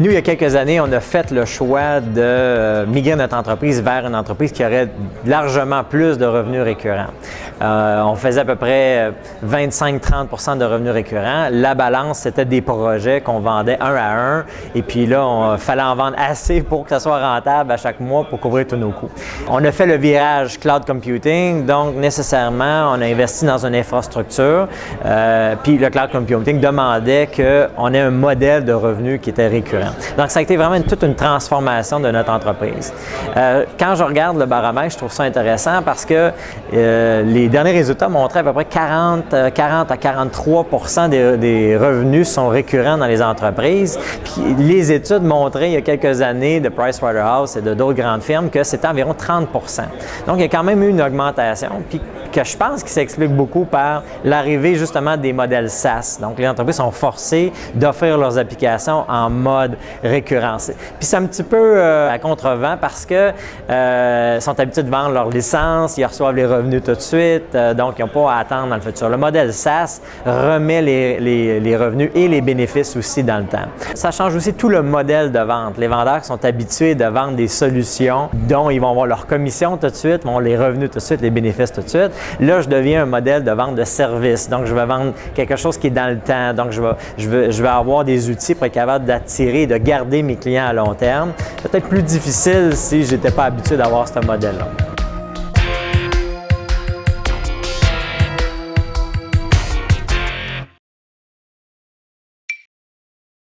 Nous, il y a quelques années, on a fait le choix de euh, migrer notre entreprise vers une entreprise qui aurait largement plus de revenus récurrents. Euh, on faisait à peu près 25-30% de revenus récurrents. La balance, c'était des projets qu'on vendait un à un. Et puis là, il fallait en vendre assez pour que ça soit rentable à chaque mois pour couvrir tous nos coûts. On a fait le virage cloud computing, donc nécessairement, on a investi dans une infrastructure. Euh, puis le cloud computing demandait qu'on ait un modèle de revenus qui était Donc, ça a été vraiment toute une transformation de notre entreprise. Euh, quand je regarde le baromètre, je trouve ça intéressant parce que euh, les derniers résultats montraient à peu près 40, 40 à 43 des, des, revenus sont récurrents dans les entreprises. Puis les études montraient il y a quelques années de Pricewaterhouse et de d'autres grandes firmes que c'était environ 30 Donc, il y a quand même eu une augmentation. Puis que je pense qu'il s'explique beaucoup par l'arrivée justement des modèles SaaS. Donc, les entreprises sont forcées d'offrir leurs applications en mode récurrence. Puis c'est un petit peu euh, à contrevent parce que euh, sont habitués de vendre leur licence, ils reçoivent les revenus tout de suite, euh, donc ils n'ont pas à attendre dans le futur. Le modèle SaaS remet les, les, revenus et les bénéfices aussi dans le temps. Ça change aussi tout le modèle de vente. Les vendeurs sont habitués de vendre des solutions dont ils vont avoir leur commission tout de suite, vont les revenus tout de suite, les bénéfices tout de suite. Là, je deviens un modèle de vente de service. Donc, je vais vendre quelque chose qui est dans le temps. Donc, je vais, avoir des outils pour être capable d'attirer et de garder mes clients à long terme. Peut-être plus difficile si je n'étais pas habitué d'avoir ce modèle-là.